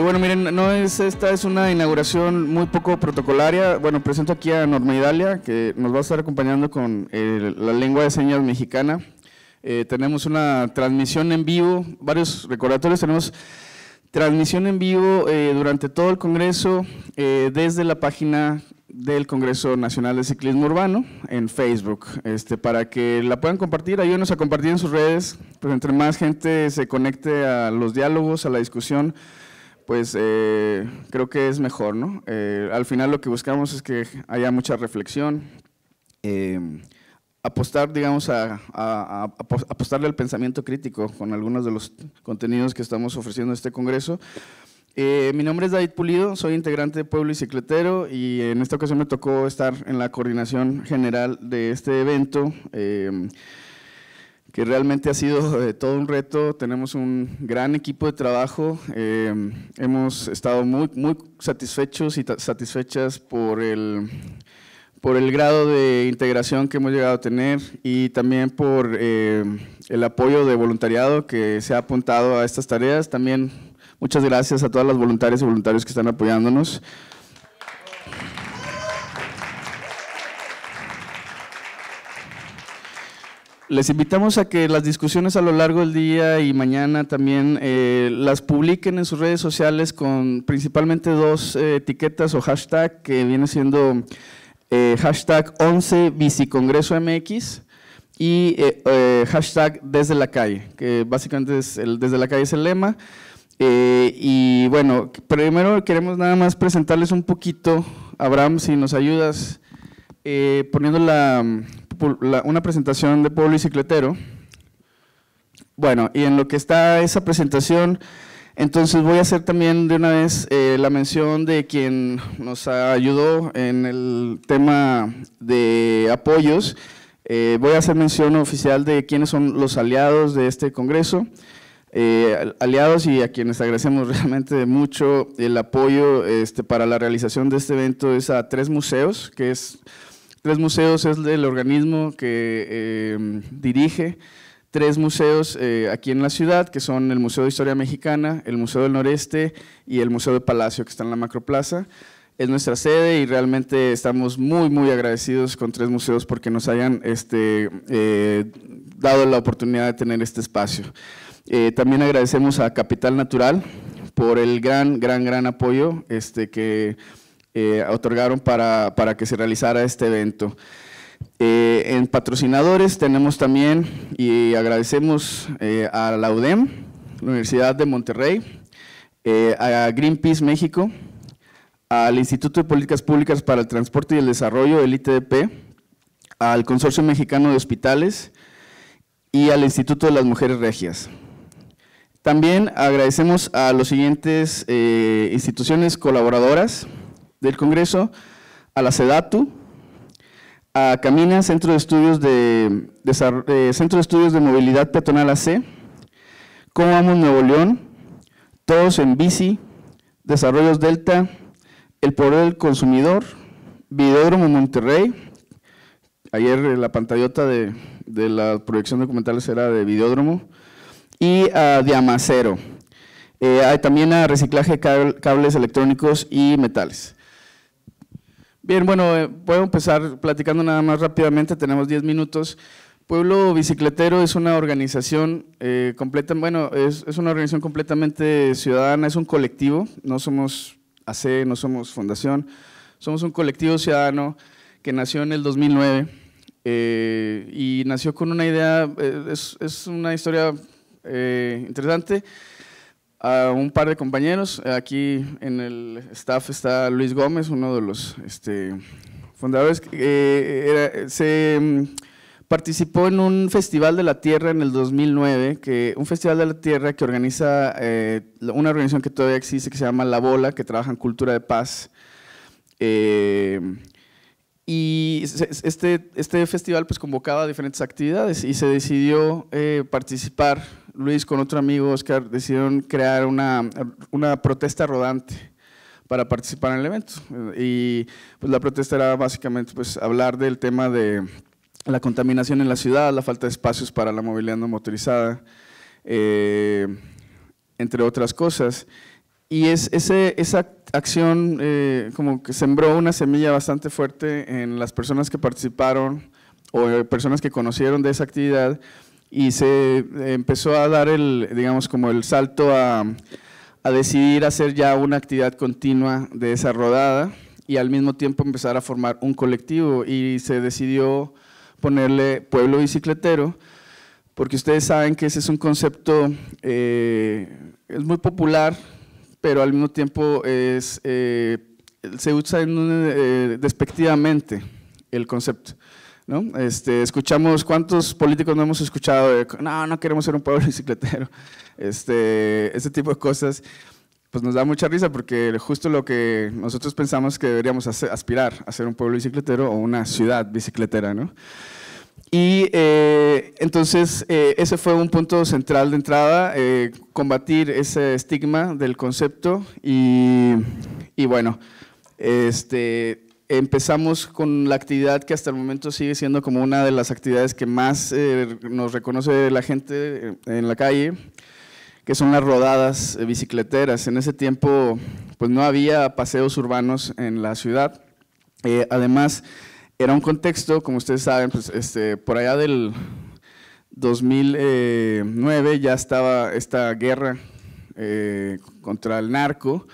Y bueno, miren, no es, esta es una inauguración muy poco protocolaria. Bueno, presento aquí a Norma Idalia, que nos va a estar acompañando con eh, la lengua de señas mexicana. Eh, tenemos una transmisión en vivo, varios recordatorios. Tenemos transmisión en vivo eh, durante todo el Congreso desde la página del Congreso Nacional de Ciclismo Urbano en Facebook, este, para que la puedan compartir, ayúdenos a compartir en sus redes, pues entre más gente se conecte a los diálogos, a la discusión, pues eh, creo que es mejor, ¿no? Eh, al final lo que buscamos es que haya mucha reflexión, eh, apostar, digamos, a, apostarle al pensamiento crítico con algunos de los contenidos que estamos ofreciendo en este congreso. mi nombre es David Pulido, soy integrante de Pueblo y Cicletero y en esta ocasión me tocó estar en la coordinación general de este evento que realmente ha sido eh, todo un reto. Tenemos un gran equipo de trabajo. Eh, hemos estado muy, muy satisfechos y satisfechas por el, por el grado de integración que hemos llegado a tener y también por eh, el apoyo de voluntariado que se ha apuntado a estas tareas. También muchas gracias a todas las voluntarias y voluntarios que están apoyándonos. Les invitamos a que las discusiones a lo largo del día y mañana también eh, las publiquen en sus redes sociales con principalmente dos eh, etiquetas o hashtag que viene siendo eh, hashtag 11 Bicicongreso MX y hashtag desde la calle, que básicamente es el desde la calle es el lema. y bueno, primero queremos nada más presentarles un poquito, Abraham, si nos ayudas, poniendo la una presentación de Pueblo Bicicletero. Bueno, y en lo que está esa presentación, entonces voy a hacer también de una vez eh, la mención de quien nos ayudó en el tema de apoyos. Eh, voy a hacer mención oficial de quiénes son los aliados de este congreso. Eh, aliados y a quienes agradecemos realmente mucho el apoyo este, para la realización de este evento es a tres museos, que es Tres Museos es el organismo que eh, dirige tres museos eh, aquí en la ciudad, que son el Museo de Historia Mexicana, el Museo del Noreste y el Museo de Palacio, que está en la Macroplaza. Es nuestra sede y realmente estamos muy, muy agradecidos con tres museos porque nos hayan este, eh, dado la oportunidad de tener este espacio. también agradecemos a Capital Natural por el gran, gran, gran apoyo este, que eh, otorgaron para, para, que se realizara este evento. Eh, en patrocinadores tenemos también, y agradecemos eh, a la UDEM, la Universidad de Monterrey, a Greenpeace México, al Instituto de Políticas Públicas para el Transporte y el Desarrollo, el ITDP, al Consorcio Mexicano de Hospitales y al Instituto de las Mujeres Regias. También agradecemos a los siguientes instituciones colaboradoras, del Congreso, a la SEDATU, a Camina, Centro de Estudios de, Centro de, Estudios de Movilidad Peatonal AC, Cómo Vamos Nuevo León, Todos en Bici, Desarrollos Delta, El Poder del Consumidor, Videódromo Monterrey, ayer la pantallota de, la proyección documental era de Videódromo, y a Diamacero. Eh, hay también a reciclaje de cables electrónicos y metales. Bien, bueno, eh, puedo empezar platicando nada más rápidamente, tenemos 10 minutos. Pueblo Bicicletero es una organización eh, completa, bueno, es, una organización completamente ciudadana, es un colectivo, no somos AC, no somos fundación, somos un colectivo ciudadano que nació en el 2009 eh, y nació con una idea, es, es, una historia interesante a un par de compañeros. Aquí en el staff está Luis Gómez, uno de los este, fundadores. Eh, se mm, participó en un Festival de la Tierra en el 2009, que, un Festival de la Tierra que organiza eh, una organización que todavía existe que se llama La Bola, que trabaja en cultura de paz. Eh, y este, este festival pues convocaba diferentes actividades y se decidió participar Luis con otro amigo, Oscar, decidieron crear una, una protesta rodante para participar en el evento. Y pues la protesta era básicamente pues, hablar del tema de la contaminación en la ciudad, la falta de espacios para la movilidad no motorizada, eh, entre otras cosas. y es, ese, esa acción eh, como que sembró una semilla bastante fuerte en las personas que participaron o personas que conocieron de esa actividad y se empezó a dar el, digamos, como el salto a, a decidir hacer ya una actividad continua de esa rodada y al mismo tiempo empezar a formar un colectivo y se decidió ponerle pueblo bicicletero porque ustedes saben que ese es un concepto, eh, es muy popular, pero al mismo tiempo es, eh, se usa eh, despectivamente el concepto. ¿No? Este, escuchamos, ¿cuántos políticos no hemos escuchado? no, no queremos ser un pueblo bicicletero. Este, ese tipo de cosas, pues nos da mucha risa porque justo lo que nosotros pensamos que deberíamos aspirar a ser un pueblo bicicletero o una ciudad bicicletera. ¿no? Y eh, entonces eh, ese fue un punto central de entrada, eh, combatir ese estigma del concepto y, y, bueno, este, empezamos con la actividad que hasta el momento sigue siendo como una de las actividades que más nos reconoce la gente en la calle, que son las rodadas bicicleteras. En ese tiempo pues no había paseos urbanos en la ciudad, además era un contexto, como ustedes saben, pues, este, por allá del 2009 ya estaba esta guerra eh, contra el narco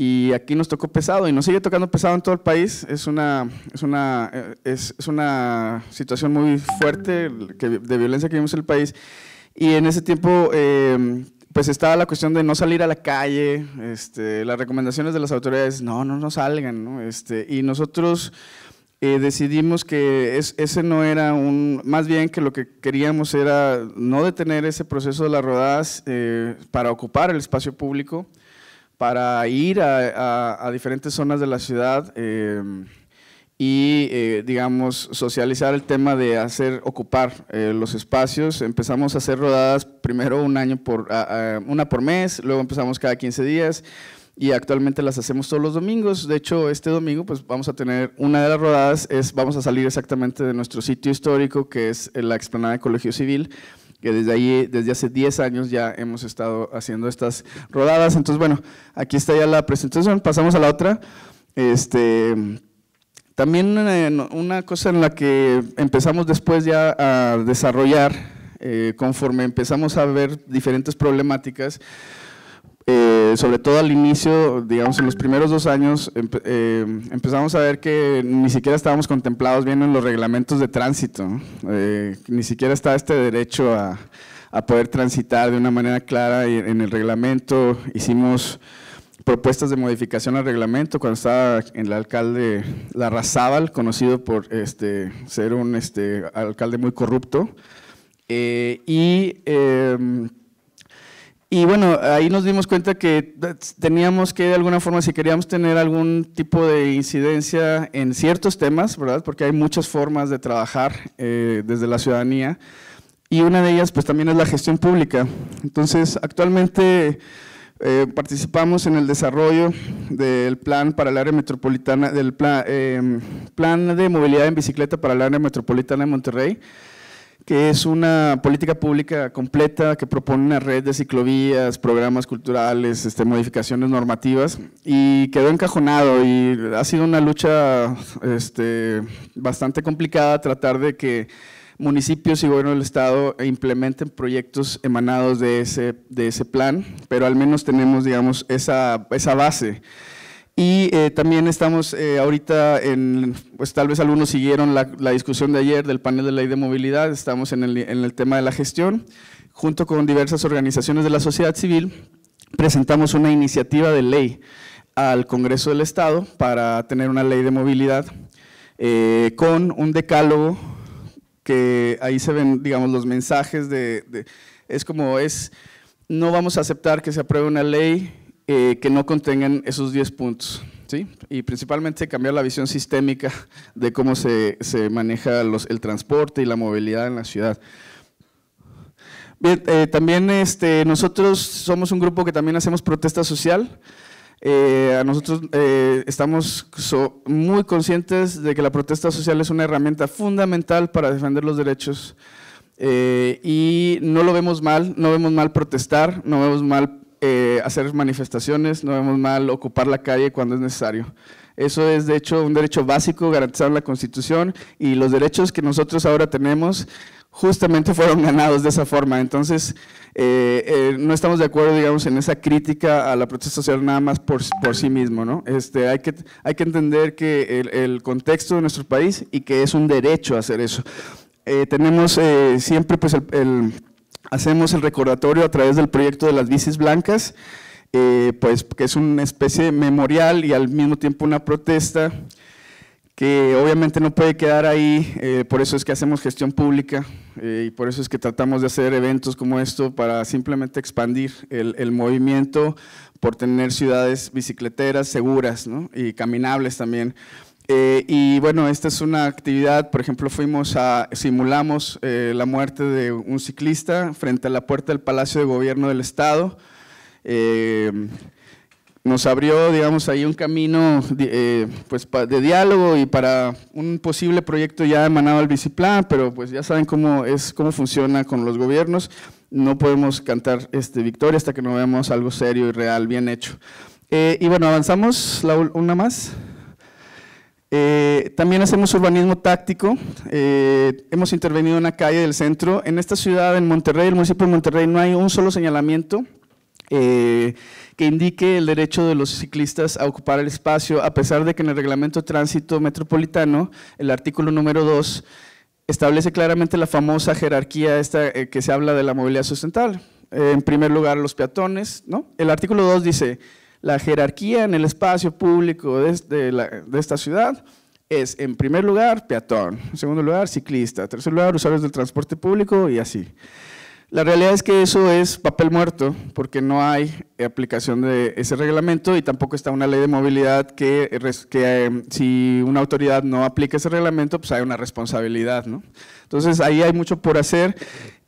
y aquí nos tocó pesado y nos sigue tocando pesado en todo el país. Es una, es una, eh, es, una situación muy fuerte de violencia que vivimos en el país y en ese tiempo... Eh, pues estaba la cuestión de no salir a la calle, este, las recomendaciones de las autoridades, no, no, no salgan, ¿no? Este, y nosotros eh, decidimos que ese no era un, más bien que lo que queríamos era no detener ese proceso de las rodadas eh, para ocupar el espacio público, para ir a, diferentes zonas de la ciudad eh, y, digamos, socializar el tema de hacer, ocupar los espacios. Empezamos a hacer rodadas primero un año por, una por mes, luego empezamos cada 15 días, y actualmente las hacemos todos los domingos. De hecho, este domingo pues vamos a tener una de las rodadas, es, vamos a salir exactamente de nuestro sitio histórico, que es la explanada de Colegio Civil, que desde ahí, desde hace 10 años ya hemos estado haciendo estas rodadas. Entonces, bueno, aquí está ya la presentación, pasamos a la otra. Este, también eh, una cosa en la que empezamos después ya a desarrollar, eh, conforme empezamos a ver diferentes problemáticas, eh, sobre todo al inicio, digamos en los primeros dos años, eh, empezamos a ver que ni siquiera estábamos contemplados bien en los reglamentos de tránsito, eh, ni siquiera está este derecho a, poder transitar de una manera clara en el reglamento. Hicimos propuestas de modificación al reglamento cuando estaba en el alcalde Larrazábal, conocido por este, ser un este, alcalde muy corrupto. y em, y bueno, ahí nos dimos cuenta que teníamos que de alguna forma, si queríamos tener algún tipo de incidencia en ciertos temas, ¿verdad? Porque hay muchas formas de trabajar eh, desde la ciudadanía y una de ellas pues también es la gestión pública. Entonces, actualmente eh, participamos en el desarrollo del plan para el área metropolitana, del plan, eh, plan de movilidad en bicicleta para el área metropolitana de Monterrey, que es una política pública completa que propone una red de ciclovías, programas culturales, este, modificaciones normativas y quedó encajonado y ha sido una lucha este, bastante complicada tratar de que municipios y gobierno del estado implementen proyectos emanados de ese, de ese plan, pero al menos tenemos digamos esa, esa base. Y eh, también estamos eh, ahorita en, pues tal vez algunos siguieron la, discusión de ayer del panel de ley de movilidad, estamos en el, tema de la gestión, junto con diversas organizaciones de la sociedad civil, presentamos una iniciativa de ley al Congreso del Estado para tener una ley de movilidad eh, con un decálogo que ahí se ven, digamos, los mensajes de, es como es, no vamos a aceptar que se apruebe una ley eh, que no contengan esos 10 puntos. ¿sí? Y principalmente cambiar la visión sistémica de cómo se, se maneja los, el transporte y la movilidad en la ciudad. Bien, eh, también este, nosotros somos un grupo que también hacemos protesta social. Eh, a nosotros estamos muy conscientes de que la protesta social es una herramienta fundamental para defender los derechos y no lo vemos mal, no vemos mal protestar, no vemos mal eh, hacer manifestaciones, no vemos mal ocupar la calle cuando es necesario. Eso es, de hecho, un derecho básico garantizado en la Constitución y los derechos que nosotros ahora tenemos justamente fueron ganados de esa forma. Entonces, eh, eh, no estamos de acuerdo, digamos, en esa crítica a la protesta social nada más por, por sí mismo, ¿no? Este, hay, que, hay que entender que el, el, contexto de nuestro país y que es un derecho hacer eso. Eh, tenemos siempre, pues, el, el, hacemos el recordatorio a través del proyecto de las bicis blancas, pues, que es una especie de memorial y al mismo tiempo una protesta que obviamente no puede quedar ahí, eh, por eso es que hacemos gestión pública eh, y por eso es que tratamos de hacer eventos como esto para simplemente expandir el, movimiento por tener ciudades bicicleteras seguras y caminables también. Eh, y bueno, esta es una actividad, por ejemplo, fuimos a, simulamos eh, la muerte de un ciclista frente a la puerta del Palacio de Gobierno del Estado. Eh, nos abrió, digamos, ahí un camino eh, pues, de diálogo y para un posible proyecto ya emanado al Biciplan, pero pues ya saben cómo, es, cómo funciona con los gobiernos. No podemos cantar este, victoria hasta que no veamos algo serio y real, bien hecho. Eh, y bueno, avanzamos, la, una más. Eh, también hacemos urbanismo táctico. Eh, hemos intervenido en una calle del centro. En esta ciudad, en Monterrey, el municipio de Monterrey, no hay un solo señalamiento. Eh, que indique el derecho de los ciclistas a ocupar el espacio, a pesar de que en el reglamento de tránsito metropolitano, el artículo número 2, establece claramente la famosa jerarquía esta, eh, que se habla de la movilidad sustentable. Eh, en primer lugar, los peatones. ¿no? El artículo 2 dice, la jerarquía en el espacio público de, esta ciudad es, en primer lugar, peatón, en segundo lugar, ciclista, en tercer lugar, usuarios del transporte público y así. La realidad es que eso es papel muerto, porque no hay aplicación de ese reglamento y tampoco está una ley de movilidad que, eh, si una autoridad no aplica ese reglamento, pues hay una responsabilidad. ¿no? Entonces ahí hay mucho por hacer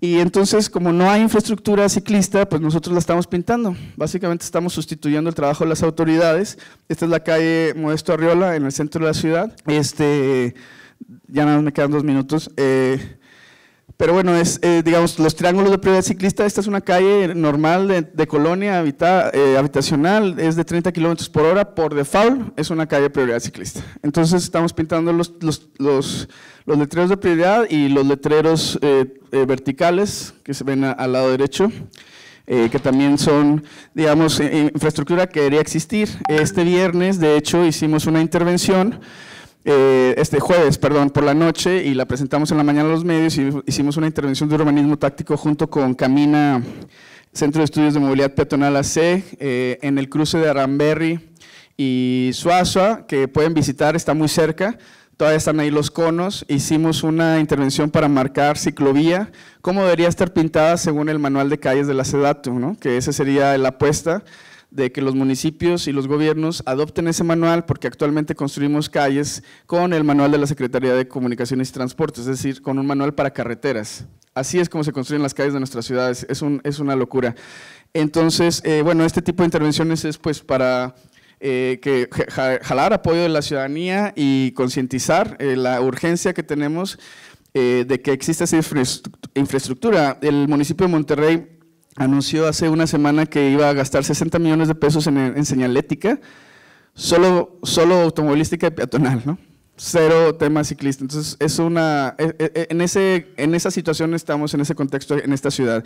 y entonces como no hay infraestructura ciclista, pues nosotros la estamos pintando. Básicamente estamos sustituyendo el trabajo de las autoridades. Esta es la calle Modesto Arriola en el centro de la ciudad. Este, ya nada más me quedan dos minutos. Eh, pero bueno, es, eh, digamos, los triángulos de prioridad ciclista, esta es una calle normal de, colonia habita, eh, habitacional, es de 30 kilómetros por hora, por default es una calle de prioridad ciclista. Entonces estamos pintando los, los, los, letreros de prioridad y los letreros eh, verticales que se ven al lado derecho. Eh, que también son, digamos, infraestructura que debería existir. Este viernes, de hecho, hicimos una intervención eh, este jueves, perdón, por la noche y la presentamos en la mañana a los medios y hicimos una intervención de urbanismo táctico junto con Camina, Centro de Estudios de Movilidad Peatonal AC, eh, en el cruce de Aramberry y Suazua, que pueden visitar, está muy cerca. Todavía están ahí los conos. Hicimos una intervención para marcar ciclovía, cómo debería estar pintada según el manual de calles de la SEDATU, ¿no? que esa sería la apuesta de que los municipios y los gobiernos adopten ese manual, porque actualmente construimos calles con el manual de la Secretaría de Comunicaciones y Transportes, es decir, con un manual para carreteras. Así es como se construyen las calles de nuestras ciudades, es, un, es una locura. Entonces, eh, bueno, este tipo de intervenciones es pues para eh, que jalar apoyo de la ciudadanía y concientizar eh, la urgencia que tenemos eh, de que exista esa infraestructura. El municipio de Monterrey anunció hace una semana que iba a gastar 60 millones de pesos en, en señalética, solo, solo automovilística y peatonal, ¿no? Cero tema ciclista. Entonces, es una, e, e, en, ese, en esa situación estamos, en ese contexto, en esta ciudad.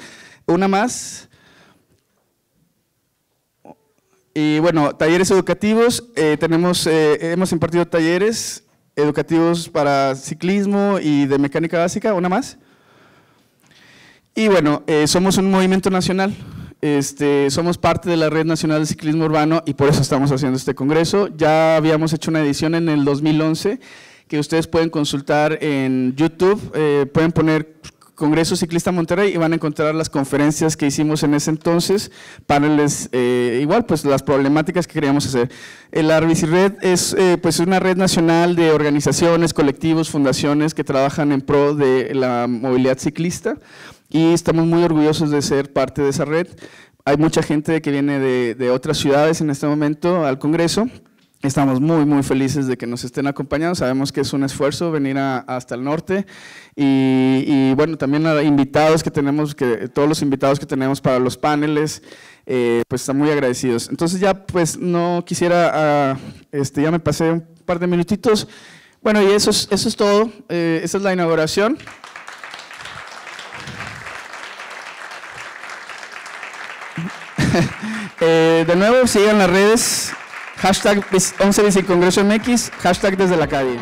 Una más. Y bueno, talleres educativos. Eh, tenemos, eh, hemos impartido talleres educativos para ciclismo y de mecánica básica. Una más. Y bueno, eh, somos un movimiento nacional, este, somos parte de la Red Nacional de Ciclismo Urbano y por eso estamos haciendo este congreso. Ya habíamos hecho una edición en el 2011 que ustedes pueden consultar en YouTube, eh, pueden poner Congreso Ciclista Monterrey y van a encontrar las conferencias que hicimos en ese entonces, paneles, eh, igual pues las problemáticas que queríamos hacer. El Red es eh, pues una red nacional de organizaciones, colectivos, fundaciones que trabajan en pro de la movilidad ciclista y estamos muy orgullosos de ser parte de esa red. Hay mucha gente que viene de otras ciudades en este momento al Congreso Estamos muy, muy felices de que nos estén acompañando. Sabemos que es un esfuerzo venir hasta el norte y, bueno, también a invitados que tenemos, que todos los invitados que tenemos para los paneles, eh, pues están muy agradecidos. Entonces ya pues no quisiera, ah, este, ya me pasé un par de minutitos. Bueno, y eso es, eso es todo. Eh, esa es la inauguración. Eh, de nuevo, sigan las redes. Hashtag 11 Congreso MX, hashtag desde la calle.